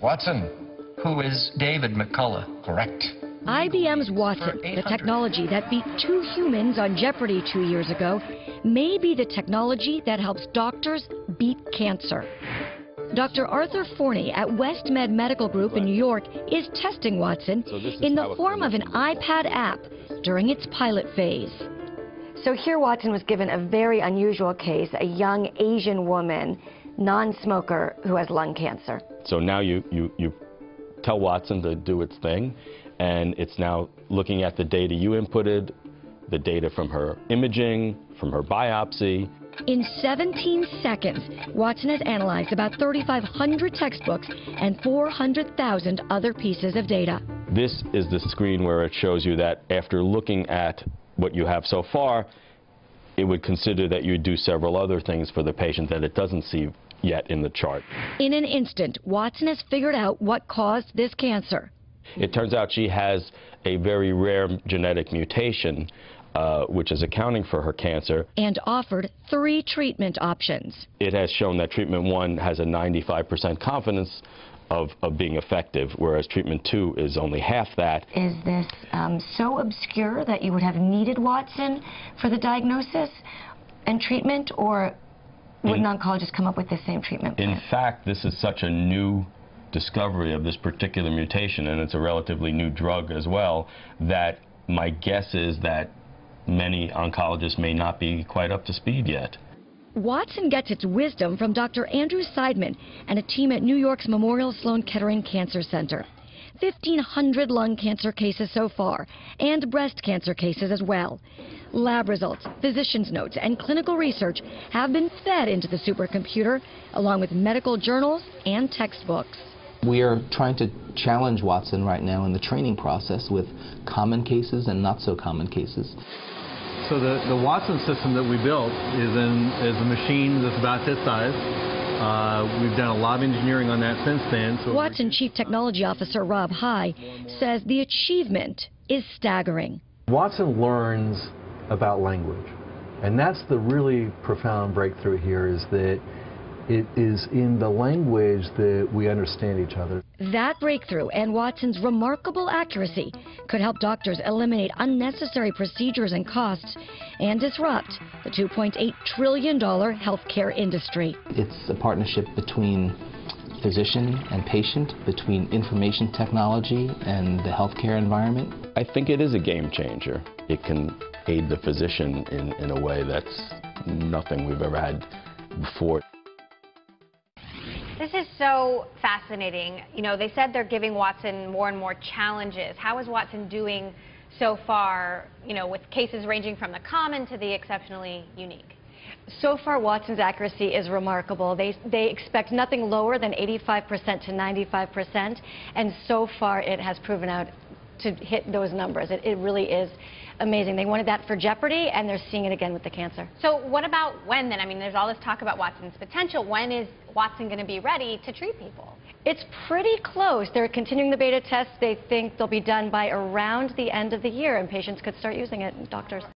Watson. Who is David McCullough? Correct. IBM's Watson, the technology that beat two humans on Jeopardy two years ago, may be the technology that helps doctors beat cancer. Dr. Arthur Forney at WestMed Medical Group in New York is testing Watson in the form of an iPad app during its pilot phase. So here Watson was given a very unusual case, a young Asian woman, non-smoker, who has lung cancer. So now you, you, you tell Watson to do its thing, and it's now looking at the data you inputted, the data from her imaging, from her biopsy. In 17 seconds, Watson has analyzed about 3,500 textbooks and 400,000 other pieces of data. This is the screen where it shows you that after looking at what you have so far, it would consider that you do several other things for the patient that it doesn't see yet in the chart. In an instant, Watson has figured out what caused this cancer. It turns out she has a very rare genetic mutation, uh, which is accounting for her cancer. And offered three treatment options. It has shown that treatment one has a 95% confidence of, of being effective, whereas treatment two is only half that. Is this um, so obscure that you would have needed Watson for the diagnosis and treatment, or would in, oncologists come up with the same treatment plan? In fact, this is such a new discovery of this particular mutation, and it's a relatively new drug as well, that my guess is that many oncologists may not be quite up to speed yet. Watson gets its wisdom from Dr. Andrew Seidman and a team at New York's Memorial Sloan Kettering Cancer Center. 1,500 lung cancer cases so far, and breast cancer cases as well. Lab results, physician's notes, and clinical research have been fed into the supercomputer, along with medical journals and textbooks. We are trying to challenge Watson right now in the training process with common cases and not so common cases. So the, the Watson system that we built is, in, is a machine that's about this size. Uh, we've done a lot of engineering on that since then. So Watson Chief Technology Officer Rob High says the achievement is staggering. Watson learns about language. And that's the really profound breakthrough here is that it is in the language that we understand each other. That breakthrough and Watson's remarkable accuracy could help doctors eliminate unnecessary procedures and costs and disrupt the $2.8 trillion healthcare industry. It's a partnership between physician and patient, between information technology and the healthcare environment. I think it is a game changer. It can aid the physician in, in a way that's nothing we've ever had before. This is so fascinating. You know, they said they're giving Watson more and more challenges. How is Watson doing so far, you know, with cases ranging from the common to the exceptionally unique? So far, Watson's accuracy is remarkable. They, they expect nothing lower than 85% to 95%, and so far it has proven out to hit those numbers. It, it really is amazing. They wanted that for Jeopardy, and they're seeing it again with the cancer. So what about when then? I mean, there's all this talk about Watson's potential. When is Watson going to be ready to treat people? It's pretty close. They're continuing the beta tests. They think they'll be done by around the end of the year, and patients could start using it, doctors.